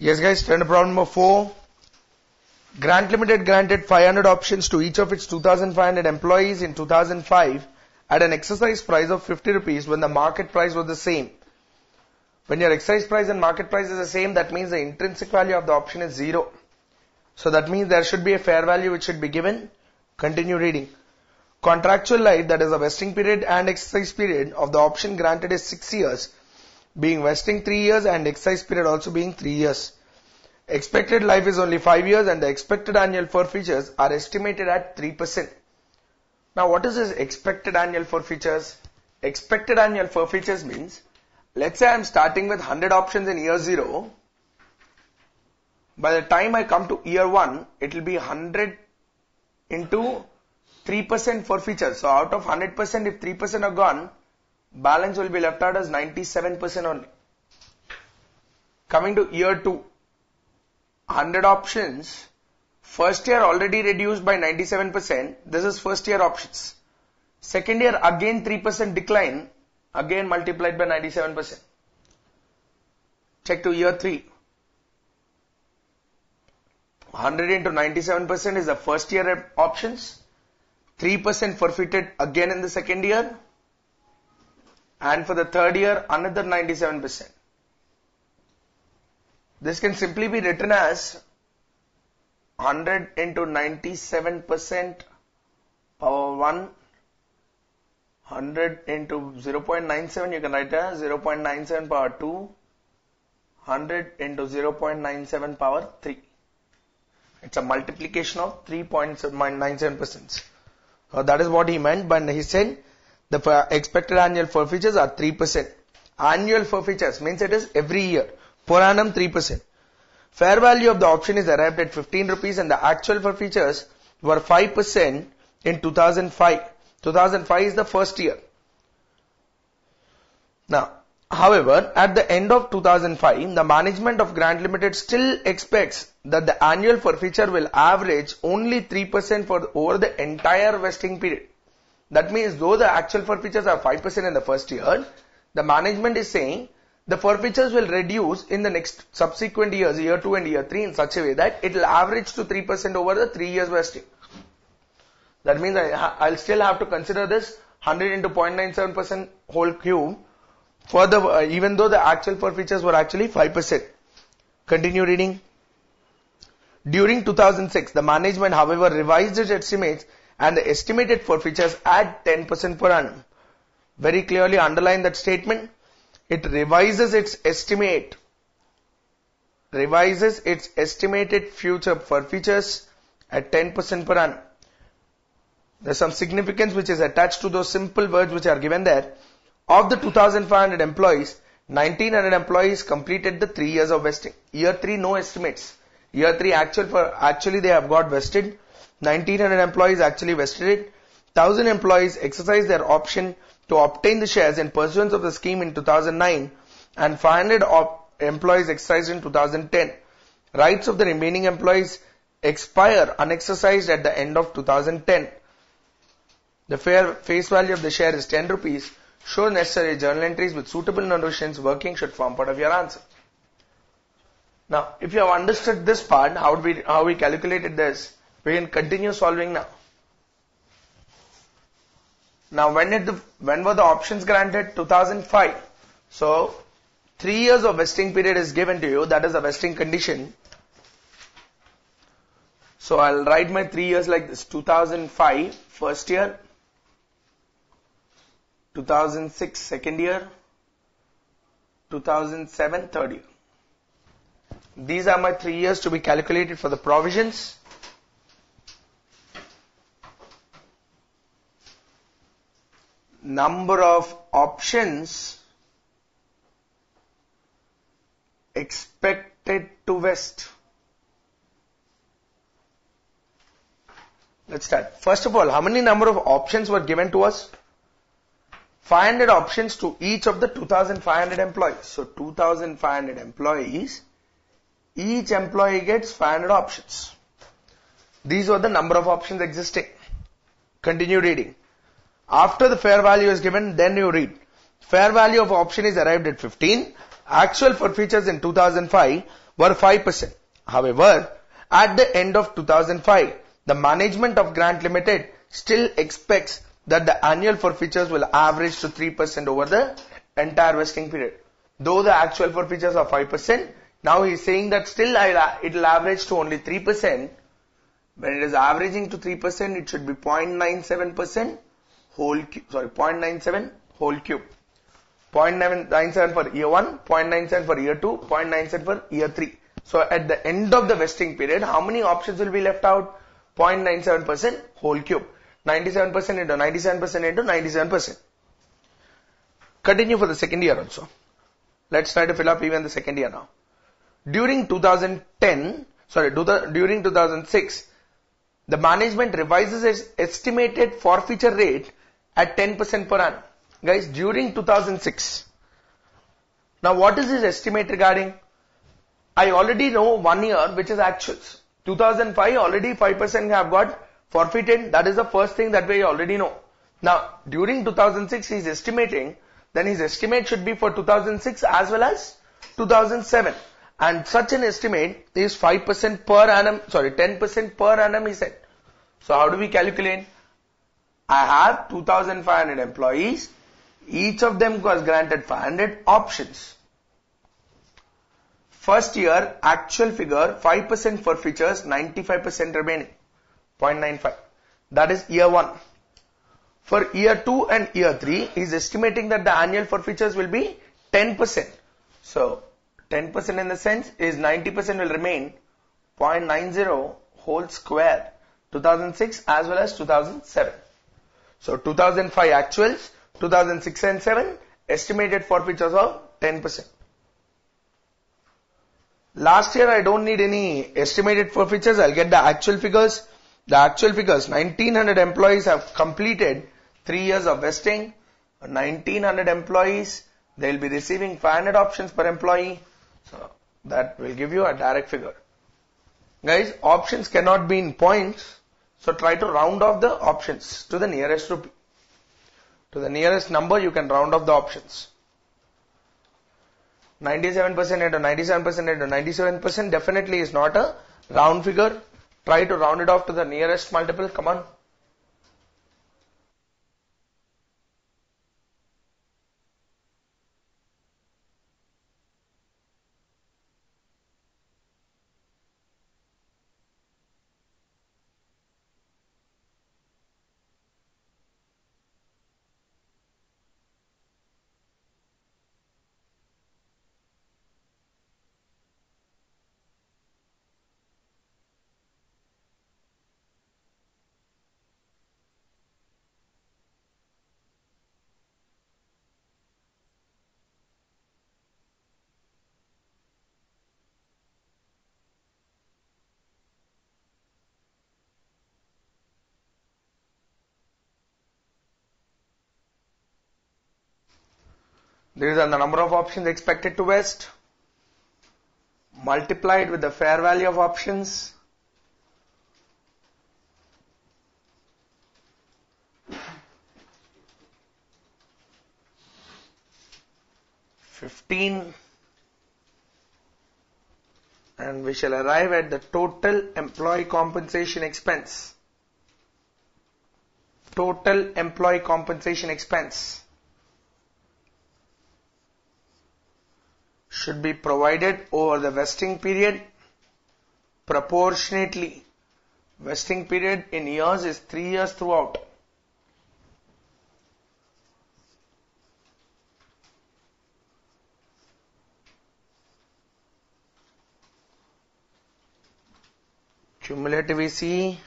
Yes guys, turn to problem number 4. Grant Limited granted 500 options to each of its 2500 employees in 2005 at an exercise price of 50 rupees when the market price was the same. When your exercise price and market price is the same, that means the intrinsic value of the option is zero. So that means there should be a fair value which should be given. Continue reading. Contractual life, that is the vesting period and exercise period of the option granted is 6 years, being vesting 3 years and exercise period also being 3 years. Expected life is only 5 years and the expected annual forfeitures are estimated at 3%. Now what is this expected annual forfeitures? Expected annual forfeitures means, let's say I'm starting with 100 options in year 0. By the time I come to year 1, it will be 100 into 3% forfeitures. So out of 100%, if 3% are gone, balance will be left out as 97% only. Coming to year 2, 100 options, first year already reduced by 97%, this is first year options. Second year again 3% decline, again multiplied by 97%. Check to year 3. 100 into 97% is the first year options. 3% forfeited again in the second year. And for the third year, another 97%. This can simply be written as 100 into 97% power 1 100 into 0.97 you can write as 0.97 power 2 100 into 0.97 power 3 it's a multiplication of 3.97% so that is what he meant but he said the expected annual forfeitures are 3% annual forfeitures means it is every year per annum 3%. Fair value of the option is arrived at 15 rupees and the actual forfeitures were 5% in 2005. 2005 is the first year. Now, however, at the end of 2005, the management of Grant Limited still expects that the annual forfeiture will average only 3% for over the entire vesting period. That means though the actual forfeitures are 5% in the first year, the management is saying the forfeitures will reduce in the next subsequent years, year 2 and year 3 in such a way that it will average to 3% over the 3 years vesting. That means I, will still have to consider this 100 into 0.97% whole cube for the, uh, even though the actual forfeitures were actually 5%. Continue reading. During 2006, the management however revised its estimates and the estimated forfeitures at 10% per annum. Very clearly underline that statement it revises its estimate, revises its estimated future forfeitures at 10% per annum. There's some significance which is attached to those simple words which are given there. Of the 2500 employees, 1900 employees completed the three years of vesting. Year 3 no estimates. Year 3 actual for, actually they have got vested. 1900 employees actually vested it. 1000 employees exercised their option to obtain the shares in pursuance of the scheme in 2009 and 500 employees exercised in 2010. Rights of the remaining employees expire unexercised at the end of 2010. The fair face value of the share is 10 rupees. Show necessary journal entries with suitable notations working should form part of your answer. Now, if you have understood this part, how we, how we calculated this, we can continue solving now. Now when did the, when were the options granted? 2005. So, three years of vesting period is given to you. That is a vesting condition. So I'll write my three years like this. 2005, first year. 2006, second year. 2007, third year. These are my three years to be calculated for the provisions. Number of options expected to vest. Let's start. First of all, how many number of options were given to us? 500 options to each of the 2500 employees. So 2500 employees, each employee gets 500 options. These were the number of options existing. Continue reading. After the fair value is given, then you read. Fair value of option is arrived at 15. Actual forfeitures in 2005 were 5%. However, at the end of 2005, the management of Grant Limited still expects that the annual forfeitures will average to 3% over the entire vesting period. Though the actual forfeitures are 5%, now he is saying that still it will average to only 3%. When it is averaging to 3%, it should be 0.97% whole, sorry, 0.97 whole cube. 0.97 for year 1, 0.97 for year 2, 0.97 for year 3. So at the end of the vesting period, how many options will be left out? 0.97% whole cube. 97% into 97% into 97%. Continue for the second year also. Let's try to fill up even the second year now. During 2010, sorry, during 2006, the management revises its estimated forfeiture rate at 10% per annum. Guys, during 2006. Now what is his estimate regarding? I already know one year which is actuals. 2005 already 5% have got forfeited. That is the first thing that we already know. Now during 2006 he is estimating then his estimate should be for 2006 as well as 2007 and such an estimate is 5% per annum sorry 10% per annum he said. So how do we calculate? I have 2500 employees each of them was granted 500 options. First year actual figure 5% forfeitures 95% remaining 0.95 that is year 1 for year 2 and year 3 is estimating that the annual forfeitures will be 10%. So 10% in the sense is 90% will remain 0.90 whole square 2006 as well as 2007. So 2005 actuals, 2006 and 7 estimated forfeitures of 10%. Last year I don't need any estimated forfeitures. I'll get the actual figures. The actual figures 1900 employees have completed 3 years of vesting, 1900 employees, they will be receiving 500 options per employee. So that will give you a direct figure. Guys, options cannot be in points. So try to round off the options to the nearest rupee. To the nearest number you can round off the options. 97% into 97% into 97% definitely is not a round figure. Try to round it off to the nearest multiple. Come on. These are the number of options expected to vest multiplied with the fair value of options Fifteen and we shall arrive at the total employee compensation expense. Total employee compensation expense. Should be provided over the vesting period proportionately. Vesting period in years is 3 years throughout. Cumulative EC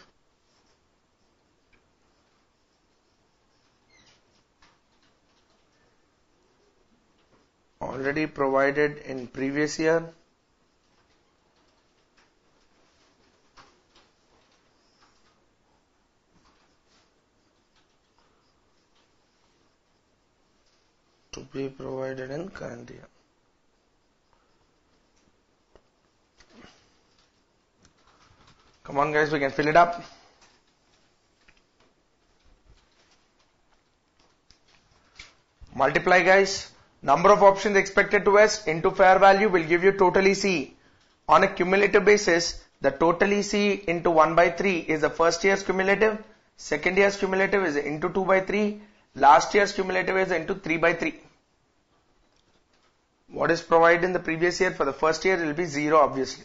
provided in previous year to be provided in current year. Come on guys, we can fill it up. Multiply guys. Number of options expected to vest into fair value will give you total EC on a cumulative basis, the total EC into 1 by 3 is the first year's cumulative, second year's cumulative is into 2 by 3, last year's cumulative is into 3 by 3. What is provided in the previous year for the first year will be 0 obviously.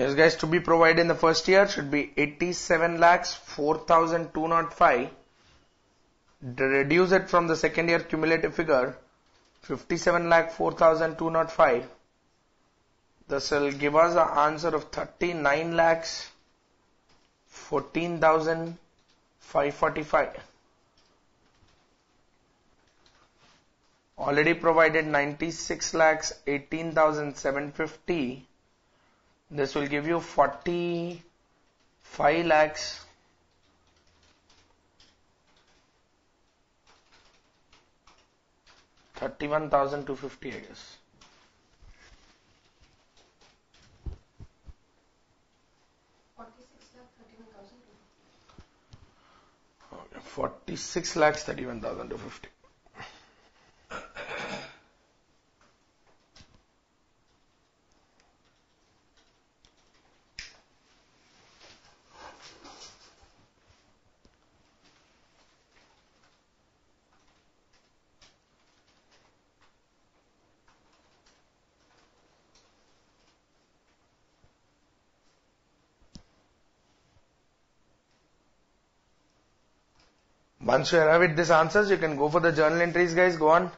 Yes guys, to be provided in the first year should be 87 lakhs 4205. Reduce it from the second year cumulative figure 57 lakh 4205. This will give us an answer of 39 lakhs 14,545. Already provided 96 lakhs 18,750 this will give you 45 lakhs Thirty-one thousand two fifty, I guess. Forty-six lakhs thirty-one thousand two fifty. Once you arrive at these answers, you can go for the journal entries, guys. Go on.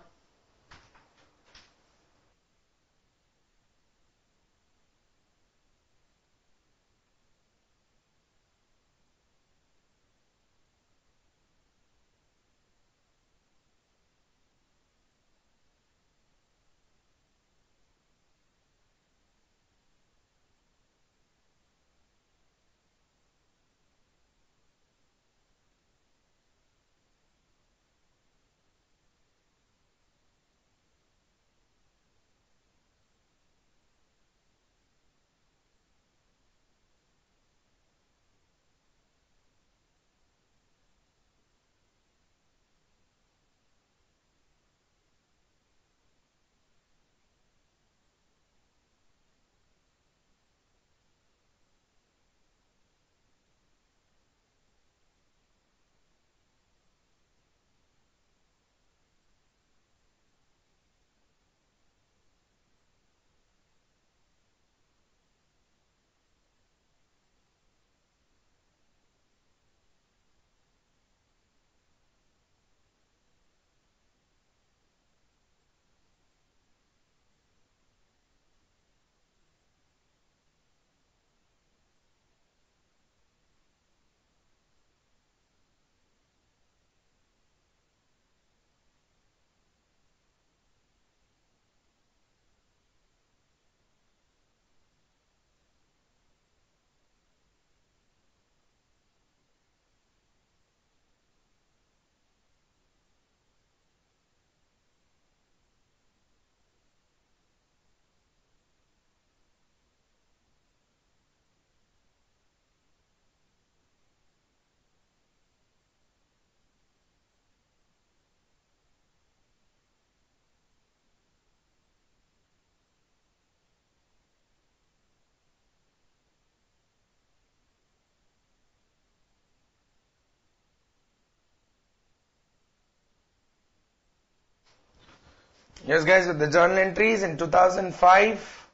Yes guys, with the journal entries in 2005,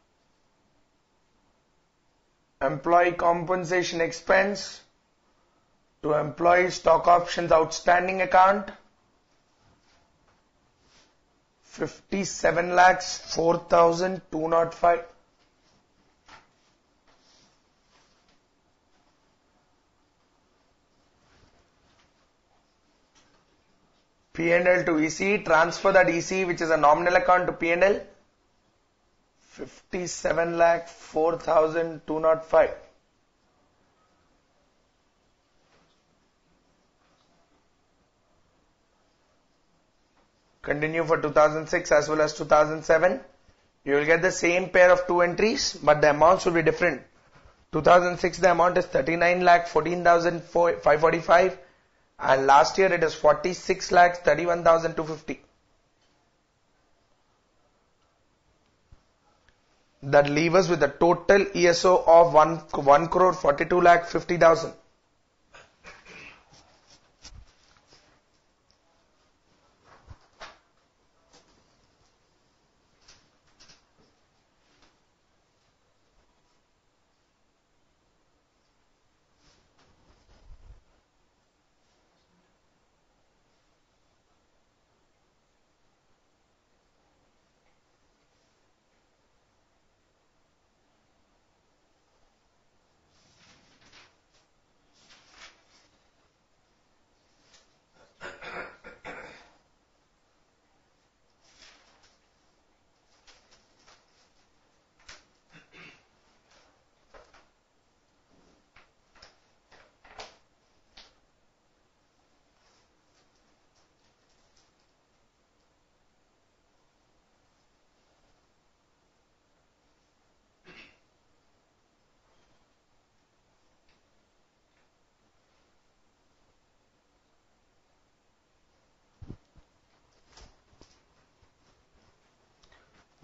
employee compensation expense to employee stock options outstanding account 57 lakhs 4205 P&L to EC, transfer that EC which is a nominal account to P&L 57 lakh 4205 Continue for 2006 as well as 2007. You will get the same pair of two entries, but the amounts will be different. 2006 the amount is 39 lakh 14,545 and last year it is 46 lakhs 31,250. That leaves us with a total ESO of 1, 1 crore 42 lakh 50,000.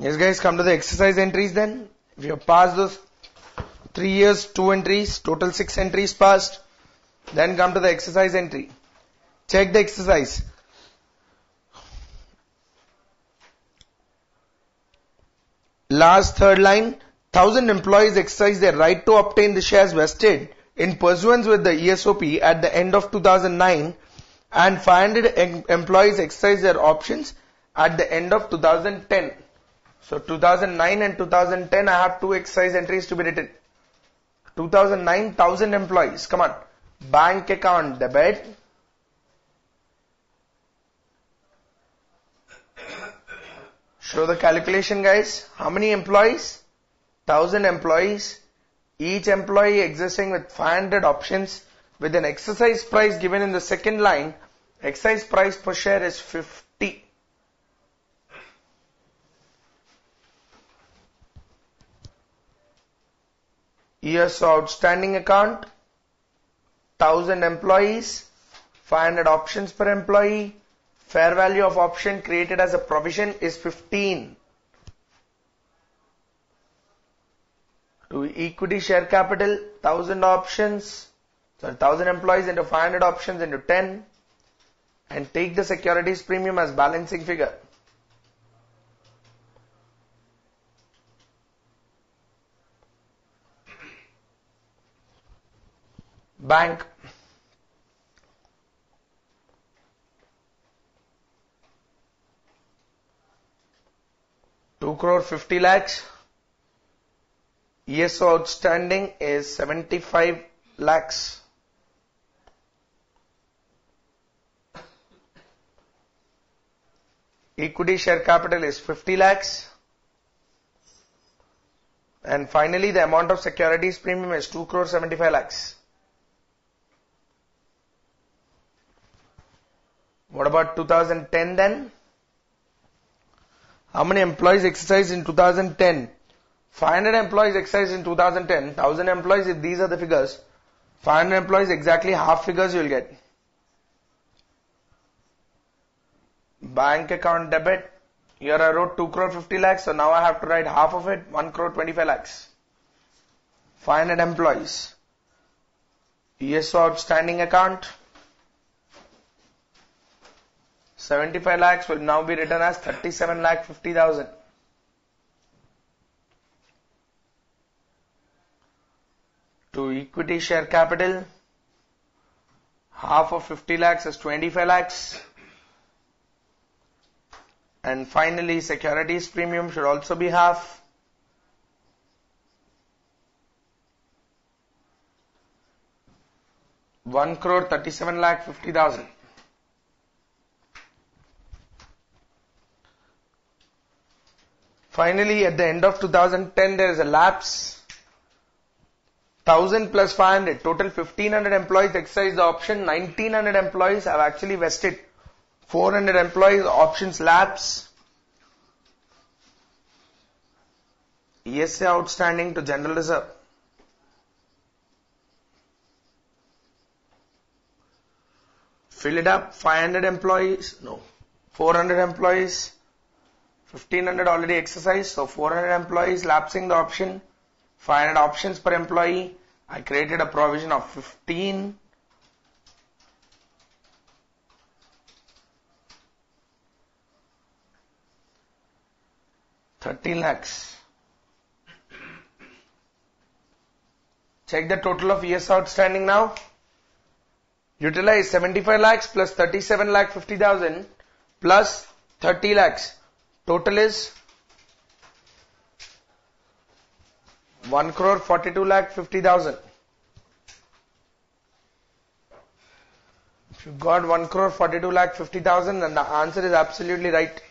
Yes guys, come to the exercise entries then. If you have passed those three years, two entries, total six entries passed, then come to the exercise entry. Check the exercise. Last third line, thousand employees exercise their right to obtain the shares vested in pursuance with the ESOP at the end of 2009 and 500 em- employees exercise their options at the end of 2010. So 2009 and 2010 I have two exercise entries to be written. 2009 1000 employees. Come on. Bank account debit. Show the calculation guys. How many employees? 1000 employees. Each employee existing with 500 options with an exercise price given in the second line. Exercise price per share is 50. Years outstanding account, 1000 employees, 500 options per employee, fair value of option created as a provision is 15. To equity share capital, 1000 options, so 1000 employees into 500 options into 10 and take the securities premium as balancing figure. Bank two crore fifty lakhs. ESO outstanding is seventy five lakhs. Equity share capital is 50 lakhs. And finally, the amount of securities premium is 2 crore 75 lakhs. What about 2010 then? How many employees exercised in 2010? 500 employees exercised in 2010. 1000 employees, if these are the figures. 500 employees, exactly half figures you will get. Bank account debit. Here I wrote 2 crore 50 lakhs, so now I have to write half of it, 1 crore 25 lakhs. 500 employees. ESO outstanding account. 75 lakhs will now be written as 37 lakh 50,000. To equity share capital, half of 50 lakhs is 25 lakhs. And finally, securities premium should also be half. One crore thirty-seven lakh fifty thousand. Finally, at the end of 2010, there is a lapse. 1000 plus 500, total 1500 employees exercise the option, 1900 employees have actually vested. 400 employees options lapse. ESA outstanding to General Reserve. Fill it up, 500 employees, no, 400 employees, 1500 already exercised, so 400 employees lapsing the option, 500 options per employee. I created a provision of 15. Thirty lakhs. Check the total of years outstanding now. Utilize 75 lakhs plus 37 lakh 50,000 plus 30 lakhs. Total is 1 crore 42 lakh 50,000. If you got 1 crore 42 lakh 50,000 then the answer is absolutely right.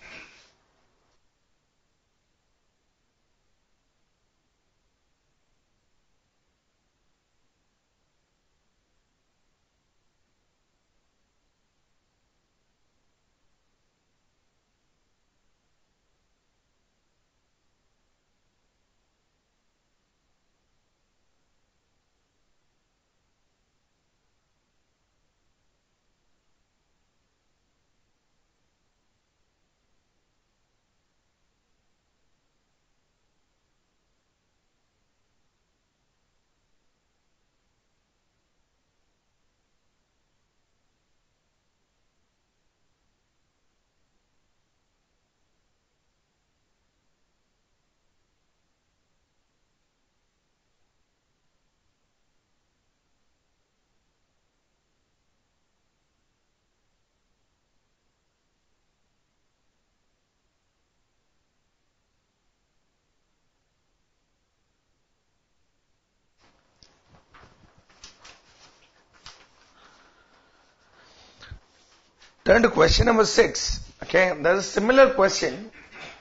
Turn to question number six. Okay, there's a similar question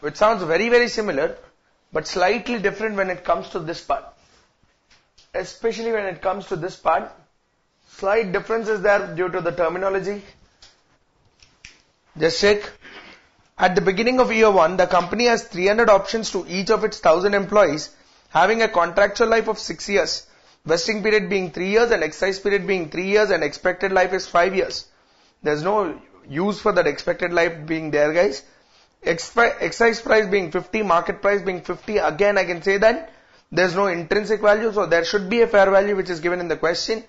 which sounds very, very similar, but slightly different when it comes to this part. Especially when it comes to this part, slight difference is there due to the terminology. Just check. At the beginning of year one, the company has 300 options to each of its 1000 employees, having a contractual life of 6 years, vesting period being 3 years and exercise period being 3 years and expected life is 5 years. There's no use for that expected life being there guys. Excise price being 50, market price being 50, again I can say that there's no intrinsic value, so there should be a fair value which is given in the question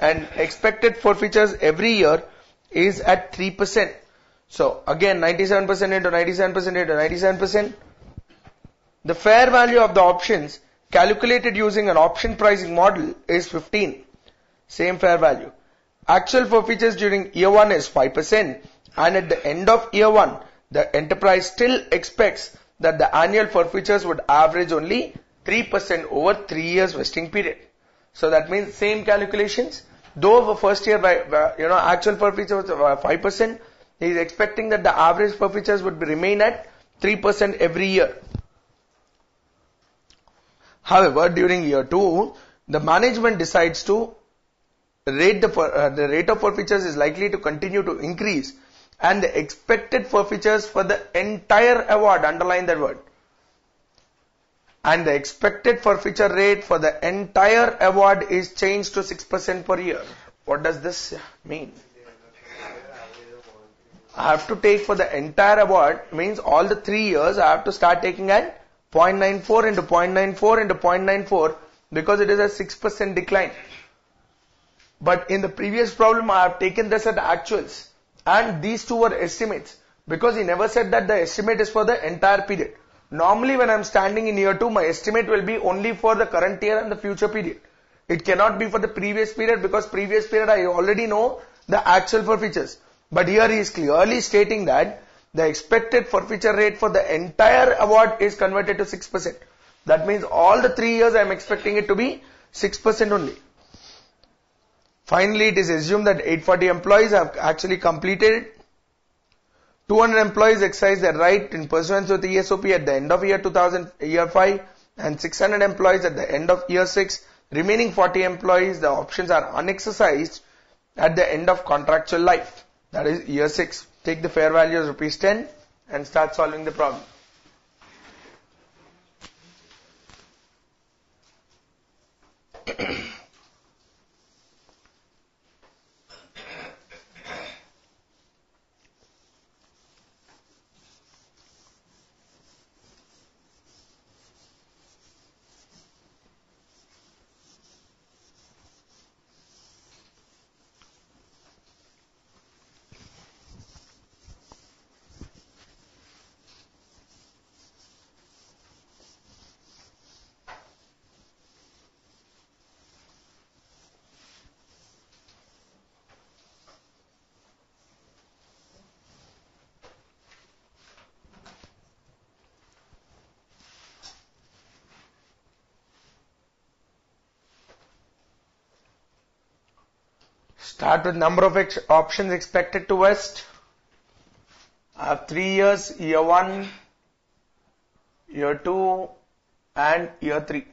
and expected forfeitures every year is at 3%. So again 97% into 97% into 97%. The fair value of the options calculated using an option pricing model is 15. Same fair value. Actual forfeitures during year one is 5% and at the end of year one, the enterprise still expects that the annual forfeitures would average only 3% over 3 years vesting period. So that means same calculations. Though for first year by, you know, actual forfeitures was uh, 5%, he is expecting that the average forfeitures would remain at 3% every year. However, during year 2, the management decides to rate the, uh, the rate of forfeitures is likely to continue to increase and the expected forfeitures for the entire award, underline that word. And the expected forfeiture rate for the entire award is changed to 6% per year. What does this mean? I have to take for the entire award means all the three years I have to start taking at 0.94 into 0.94 into 0.94 because it is a 6% decline. But in the previous problem, I have taken this at actuals. and these two were estimates because he never said that the estimate is for the entire period. Normally when I'm standing in year 2, my estimate will be only for the current year and the future period. It cannot be for the previous period because previous period I already know the actual forfeitures. But here he is clearly stating that the expected forfeiture rate for the entire award is converted to 6%. That means all the three years I am expecting it to be 6% only. Finally, it is assumed that 840 employees have actually completed it. 200 employees exercised their right in pursuance with the ESOP at the end of year 2000, year 5 and 600 employees at the end of year 6. Remaining 40 employees, the options are unexercised at the end of contractual life. That is year 6. Take the fair value as rupees 10 and start solving the problem. Start with number of options expected to vest. I uh, have three years, year one, year two, and year three.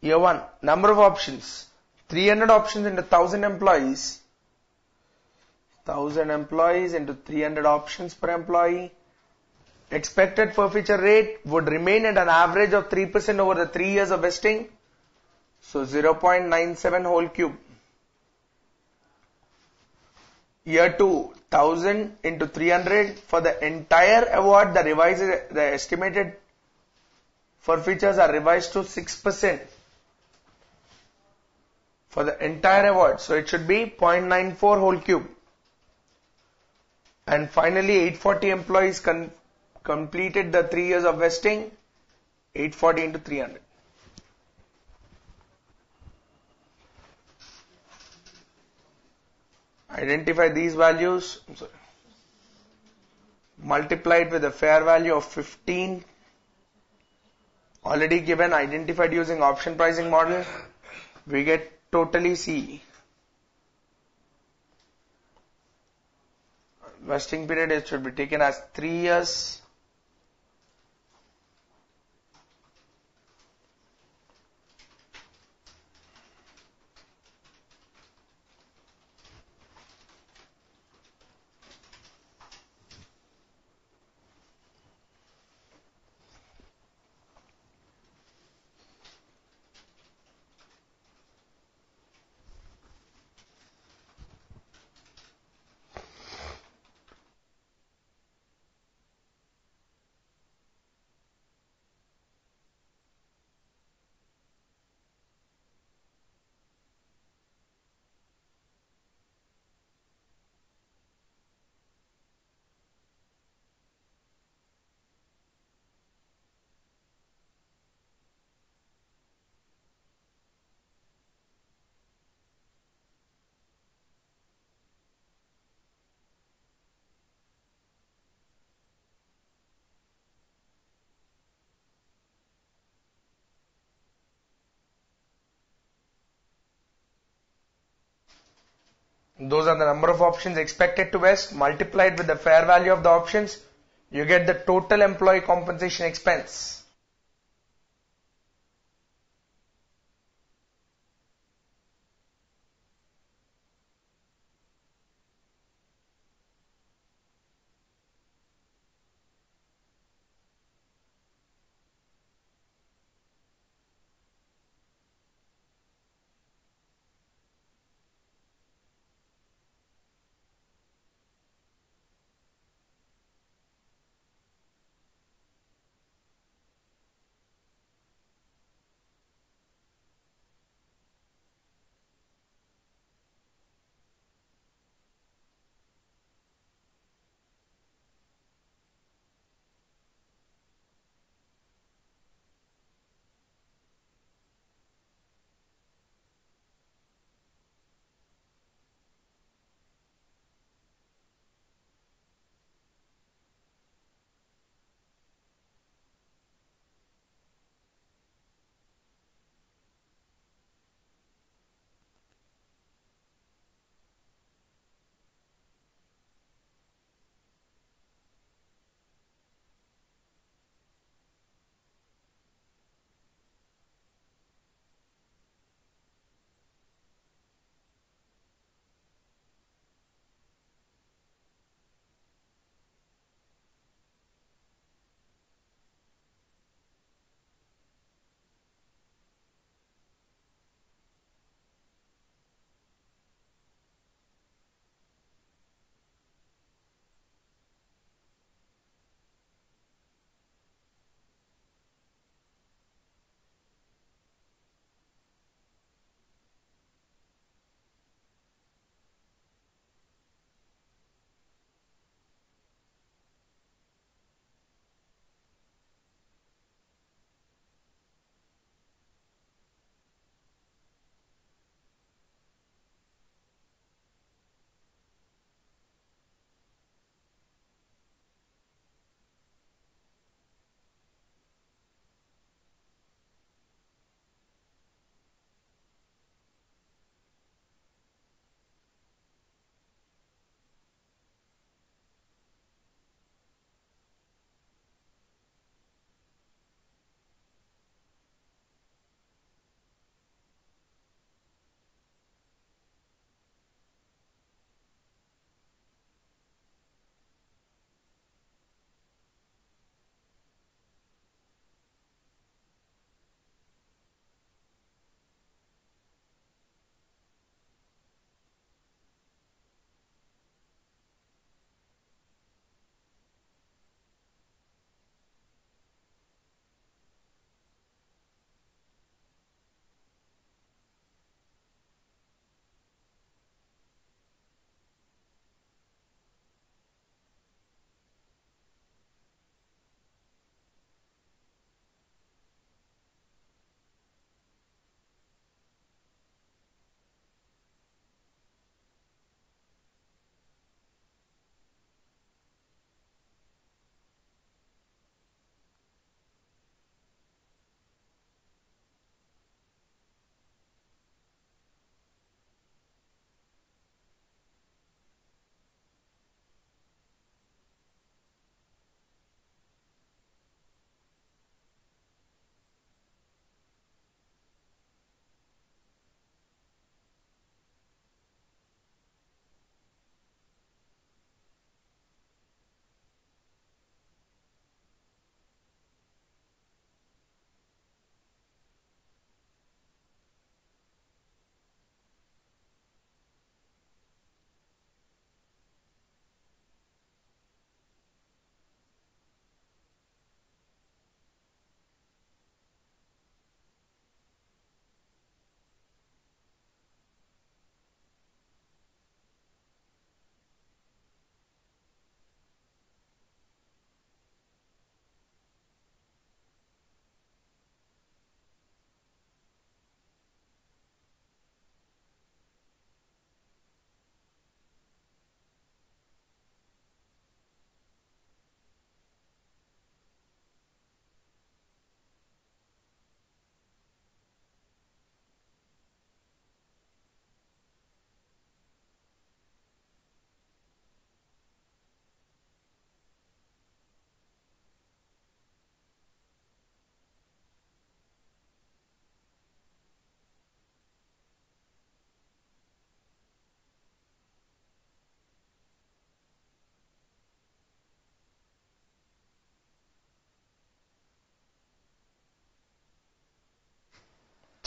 Year one, number of options. 300 options into 1000 employees. 1000 employees into 300 options per employee. Expected forfeiture rate would remain at an average of 3% over the 3 years of vesting. So 0.97 whole cube. Year 2, 1000 into 300 for the entire award, the revised, the estimated forfeitures are revised to 6% for the entire award. So it should be 0.94 whole cube. And finally, 840 employees completed the 3 years of vesting, 840 into 300. Identify these values, multiplied with a fair value of 15, already given, identified using option pricing model, we get total EC. Vesting period it should be taken as 3 years. Those are the number of options expected to vest multiplied with the fair value of the options. You get the total employee compensation expense.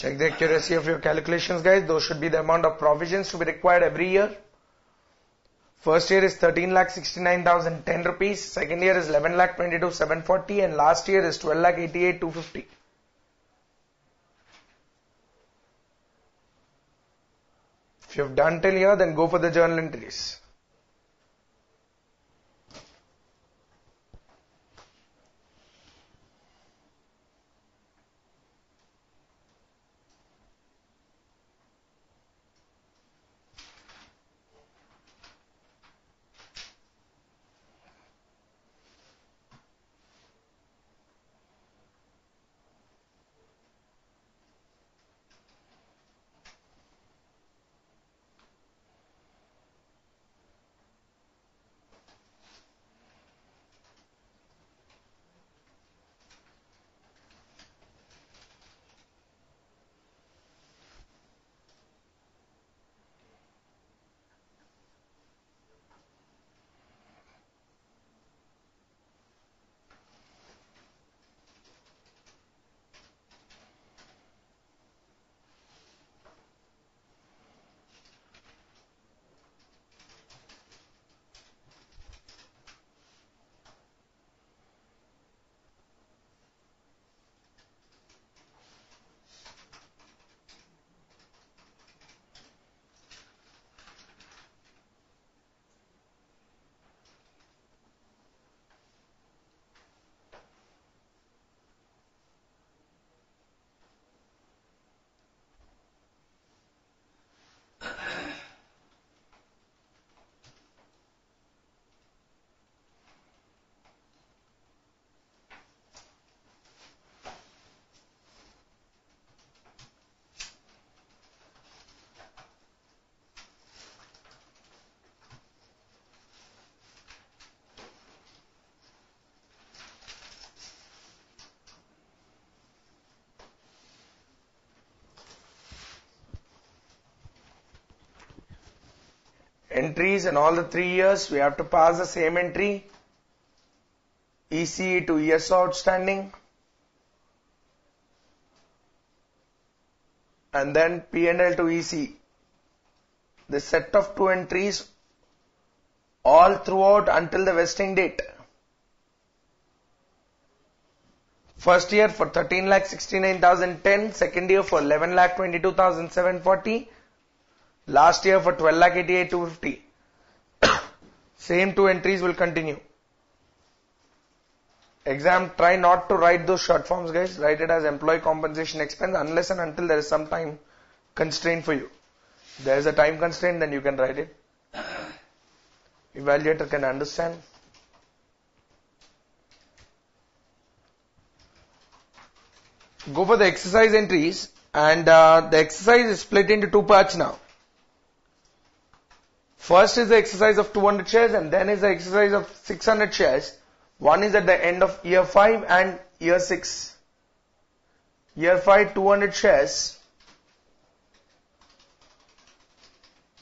Check the accuracy of your calculations guys. Those should be the amount of provisions to be required every year. First year is 13 lakh 69,010 rupees. Second year is 11 lakh 22 740 and last year is 12 lakh 88 250. If you have done till here then go for the journal entries. Entries in all the three years, we have to pass the same entry. EC to ES outstanding. And then P&L to EC. The set of two entries all throughout until the vesting date. First year for 13 lakh 69,010, second year for 11 lakh 22,740, Last year for 12 lakh 88 250. Same two entries will continue. Exam, try not to write those short forms guys. Write it as employee compensation expense unless and until there is some time constraint for you. There is a time constraint then you can write it. Evaluator can understand. Go for the exercise entries and uh, the exercise is split into two parts now. First is the exercise of 200 shares and then is the exercise of 600 shares. One is at the end of year 5 and year 6. Year 5 200 shares.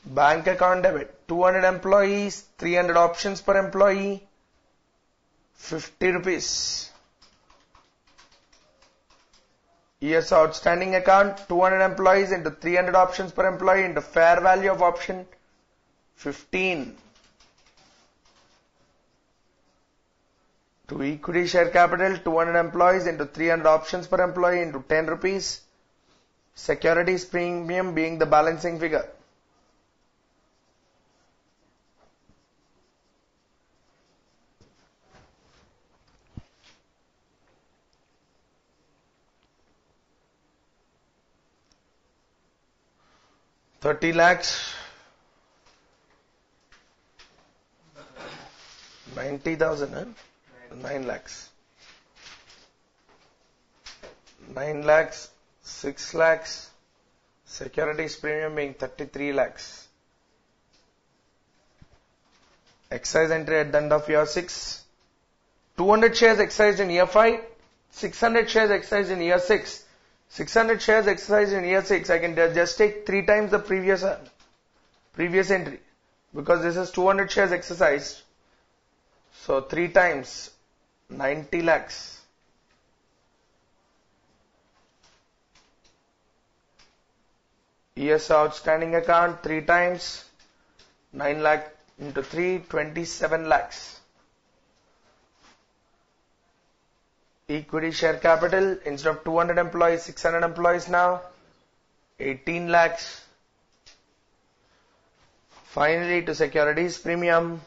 Bank account debit 200 employees, 300 options per employee, 50 rupees. Years outstanding account 200 employees into 300 options per employee into fair value of option 15 to equity share capital 200 employees into 300 options per employee into 10 rupees. Securities premium being the balancing figure. Thirty lakhs 90,000, huh? 9 lakhs. 9 lakhs, 6 lakhs, securities premium being 33 lakhs. Exercise entry at the end of year 6. 200 shares exercised in year 5, 600 shares exercised in year 6. 600 shares exercised in year 6, I can just take 3 times the previous, uh, previous entry. Because this is 200 shares exercised. So 3 times 90 lakhs. ESO outstanding account 3 times 9 lakh into 3 27 lakhs. Equity share capital instead of 200 employees 600 employees now 18 lakhs. Finally to securities premium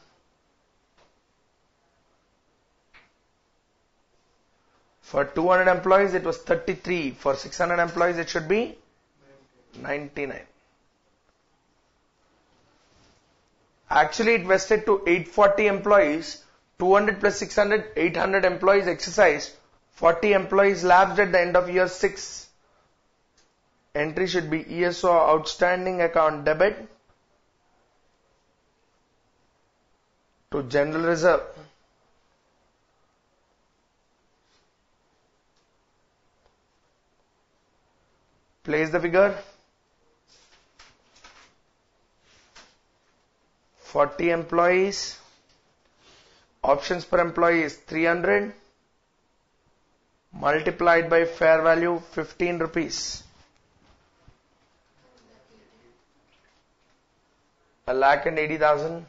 For 200 employees, it was 33. For 600 employees, it should be 99. Actually, it vested to 840 employees. 200 plus 600, 800 employees exercised. 40 employees lapsed at the end of year 6. Entry should be ESO outstanding account debit to general reserve. Place the figure. 40 employees. Options per employee is 300 multiplied by fair value 15 rupees. A lakh and 80,000.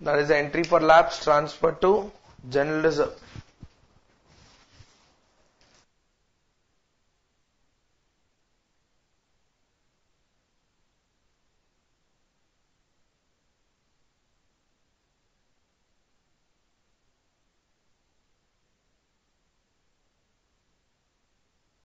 That is the entry for lapse transfer to general reserve.